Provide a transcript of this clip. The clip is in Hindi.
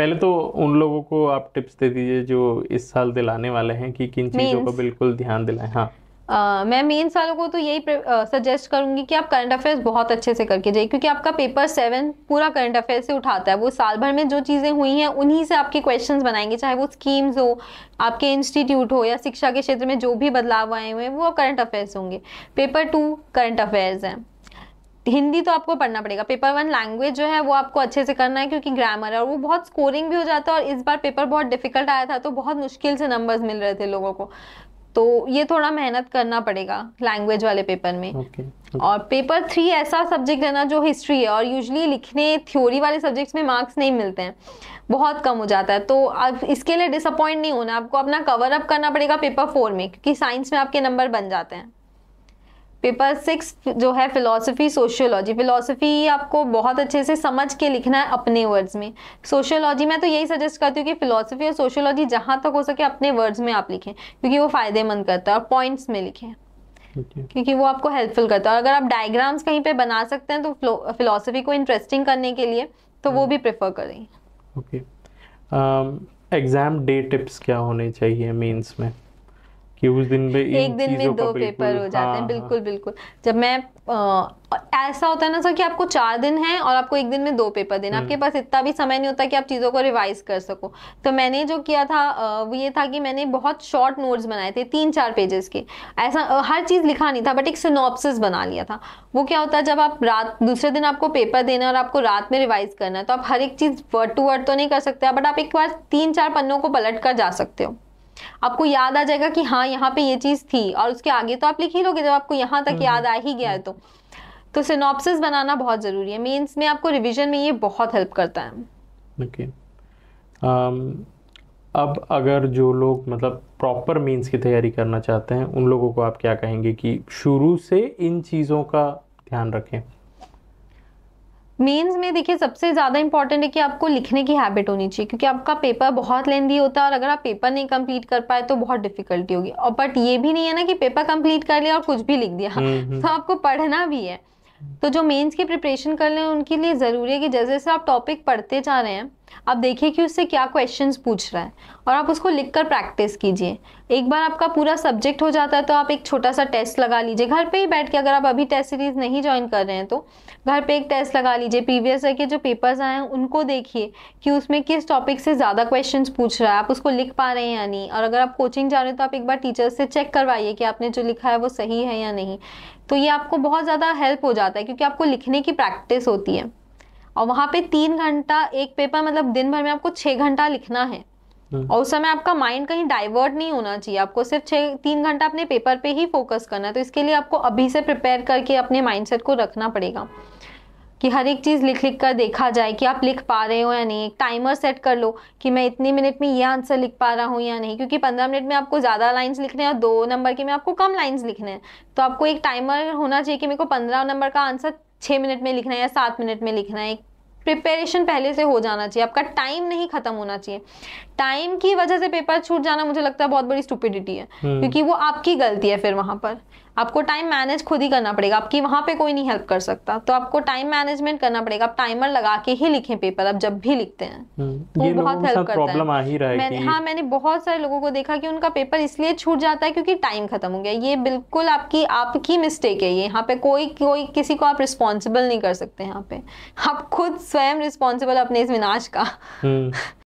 पहले तो उन लोगों को आप टिप्स दे दीजिए जो इस साल दिलाने वाले हैं कि किन चीज़ों को बिल्कुल ध्यान दिलाएँ हाँ। Uh, मैं मेंस वालों को तो यही सजेस्ट uh, करूँगी कि आप करंट अफेयर्स बहुत अच्छे से करके जाइए क्योंकि आपका पेपर सेवन पूरा करंट अफेयर्स से उठाता है। वो साल भर में जो चीज़ें हुई हैं उन्हीं से आपके क्वेश्चंस बनाएँगे चाहे वो स्कीम्स हो आपके इंस्टीट्यूट हो या शिक्षा के क्षेत्र में जो भी बदलाव आए हुए हैं वो करंट अफेयर्स होंगे। पेपर टू करंट अफेयर्स हैं। हिंदी तो आपको पढ़ना पड़ेगा। पेपर वन लैंग्वेज जो है वो आपको अच्छे से करना है क्योंकि ग्रामर है और वो बहुत स्कोरिंग भी हो जाता है और इस बार पेपर बहुत डिफ़िकल्ट आया था तो बहुत मुश्किल से नंबर्स मिल रहे थे लोगों को। तो ये थोड़ा मेहनत करना पड़ेगा लैंग्वेज वाले पेपर में। Okay, okay. और पेपर थ्री ऐसा सब्जेक्ट है ना जो हिस्ट्री है और यूजली लिखने थ्योरी वाले सब्जेक्ट्स में मार्क्स नहीं मिलते हैं। बहुत कम हो जाता है। तो अब इसके लिए डिसअपॉइंट नहीं होना आपको अपना कवर अप करना पड़ेगा पेपर फोर में क्योंकि साइंस में आपके नंबर बन जाते हैं। पेपर सिक्स जो है फिलोसफी सोशियोलॉजी फिलोसफी आपको बहुत अच्छे से समझ के लिखना है अपने वर्ड्स में। सोशियोलॉजी में तो यही सजेस्ट करती हूँ कि फिलोसफी और सोशियोलॉजी जहाँ तक हो सके अपने वर्ड्स में आप लिखें क्योंकि वो फ़ायदेमंद करता है और पॉइंट्स में लिखें। क्योंकि वो आपको हेल्पफुल करता है। और अगर आप डायग्राम्स कहीं पे बना सकते हैं तो फिलोसफी को इंटरेस्टिंग करने के लिए तो वो भी प्रेफर करें ओके। एग्ज़ाम डे टिप्स क्या होने चाहिए मीन्स में? कि उस दिन में एक दिन में दो पेपर हो जाते हैं। हाँ, बिल्कुल हाँ। बिल्कुल जब मैं आ, ऐसा होता है ना सर कि आपको चार दिन है और आपको एक दिन में दो पेपर देना आपके हम्म। पास इतना भी समय नहीं होता कि आप चीज़ों को रिवाइज कर सको। तो मैंने जो किया था वो ये था कि मैंने बहुत शॉर्ट नोट्स बनाए थे तीन चार पेजेस के। ऐसा हर चीज़ लिखा नहीं था बट एक सिनॉप्सिस बना लिया था। वो क्या होता है जब आप रात दूसरे दिन आपको पेपर देना और आपको रात में रिवाइज करना है तो आप हर एक चीज़ वर्ड टू वर्ड तो नहीं कर सकते बट आप एक बार तीन चार पन्नों को पलट कर जा सकते हो। आपको याद आ जाएगा कि हाँ यहाँ पे ये चीज़ थी और उसके आगे तो आप लिख ही लोगे जब आपको यहाँ तक याद आ ही गया है तो। तो सिनॉप्सिस बनाना बहुत ज़रूरी है। मीन्स में आपको रिविजन में ये बहुत हेल्प करता है। Okay okay. um, अब अगर जो लोग मतलब प्रॉपर मीन्स की तैयारी करना चाहते हैं उन लोगों को आप क्या कहेंगे कि शुरू से इन चीज़ों का ध्यान रखें। मेंस में देखिए सबसे ज़्यादा इंपॉर्टेंट है कि आपको लिखने की हैबिट होनी चाहिए क्योंकि आपका पेपर बहुत लेंदी होता है और अगर आप पेपर नहीं कंप्लीट कर पाए तो बहुत डिफिकल्टी होगी और बट ये भी नहीं है ना कि पेपर कंप्लीट कर लिया और कुछ भी लिख दिया हम्म, हम्म। तो आपको पढ़ना भी है तो जो मेंस की प्रिपरेशन कर रहे हैं उनके लिए ज़रूरी है कि जैसे जैसे आप टॉपिक पढ़ते जा रहे हैं आप देखिए कि उससे क्या क्वेश्चंस पूछ रहा है। और आप उसको लिखकर प्रैक्टिस कीजिए। एक बार आपका पूरा सब्जेक्ट हो जाता है तो आप एक छोटा सा टेस्ट लगा लीजिए। घर पे ही बैठ के अगर आप अभी टेस्ट सीरीज़ नहीं ज्वाइन कर रहे हैं तो घर पे एक टेस्ट लगा लीजिए। प्रीवियस ईयर के जो पेपर्स आए हैं, उनको देखिए कि उसमें किस टॉपिक से ज़्यादा क्वेश्चन पूछ रहा है। आप उसको लिख पा रहे हैं या नहीं? और अगर आप कोचिंग जा रहे हैं तो आप एक बार टीचर से चेक करवाइए कि आपने जो लिखा है वो सही है या नहीं। तो ये आपको बहुत ज़्यादा हेल्प हो जाता है क्योंकि आपको लिखने की प्रैक्टिस होती है। और वहाँ पे तीन घंटा एक पेपर मतलब दिन भर में आपको छः घंटा लिखना है। हम्म। और उस समय आपका माइंड कहीं डाइवर्ट नहीं होना चाहिए। आपको सिर्फ़ छः तीन घंटा अपने पेपर पे ही फोकस करना है। तो इसके लिए आपको अभी से प्रिपेयर करके अपने माइंडसेट को रखना पड़ेगा कि हर एक चीज़ लिख लिख कर देखा जाए कि आप लिख पा रहे हो या नहीं। एक टाइमर सेट कर लो कि मैं इतने मिनट में ये आंसर लिख पा रहा हूँ या नहीं। क्योंकि पंद्रह मिनट में आपको ज़्यादा लाइंस लिखने हैं और दो नंबर के में आपको कम लाइंस लिखने हैं। तो आपको एक टाइमर होना चाहिए कि मेरे को पंद्रह नंबर का आंसर छः मिनट में लिखना है या सात मिनट में लिखना है प्रिपरेशन पहले से हो जाना चाहिए। आपका टाइम नहीं खत्म होना चाहिए। टाइम की वजह से पेपर छूट जाना मुझे लगता है बहुत बड़ी स्टूपिडिटी है हम्म। क्योंकि वो आपकी गलती है फिर वहाँ पर। आपको टाइम मैनेज खुद ही करना पड़ेगा। आपकी वहाँ पे कोई नहीं हेल्प कर सकता। तो आपको टाइम मैनेजमेंट करना पड़ेगा। आप टाइमर लगा के ही लिखें पेपर आप जब भी लिखते हैं। हम्म। वो बहुत हेल्प करता है। आ ही रहा है मैंने हाँ मैंने बहुत सारे लोगों को देखा कि उनका पेपर इसलिए छूट जाता है क्योंकि टाइम खत्म हो गया। ये बिल्कुल आपकी आपकी मिस्टेक है ये। यहाँ पे कोई कोई किसी को आप रिस्पॉन्सिबल नहीं कर सकते यहाँ पे। आप खुद स्वयं रिस्पॉन्सिबल अपने इस विनाश का। हम्म।